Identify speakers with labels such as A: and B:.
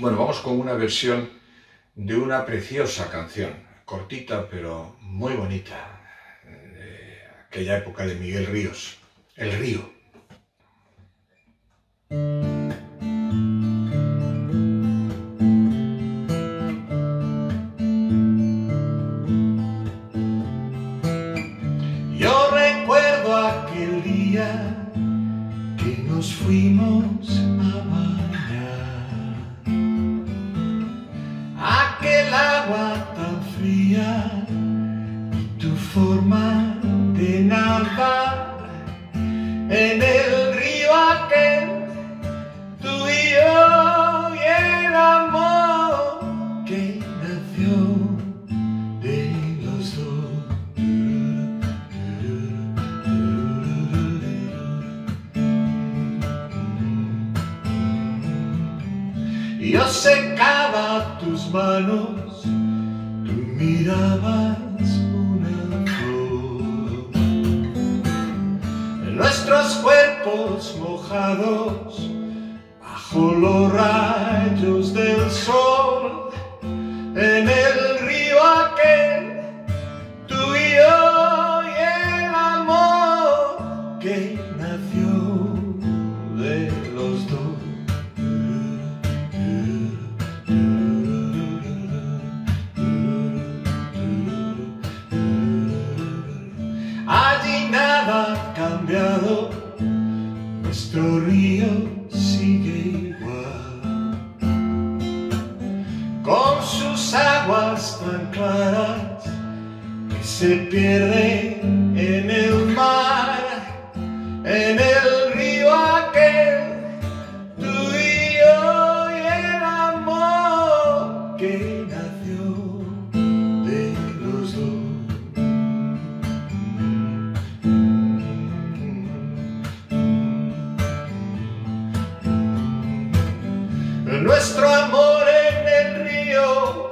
A: Bueno, vamos con una versión de una preciosa canción, cortita pero muy bonita, de aquella época de Miguel Ríos, El río.
B: Yo recuerdo aquel día que nos fuimos a bañar. Agua tan fría y tu forma de nadar en el río aquel, tú y yo y el amor que nació de los dos. Yo secaba tus manos, tú mirabas una flor. Nuestros cuerpos mojados bajo los rayos del sol nuestro río sigue igual. Con sus aguas tan claras que se pierden en el mar, en el río aquel, tú y y el amor nuestro amor en el río.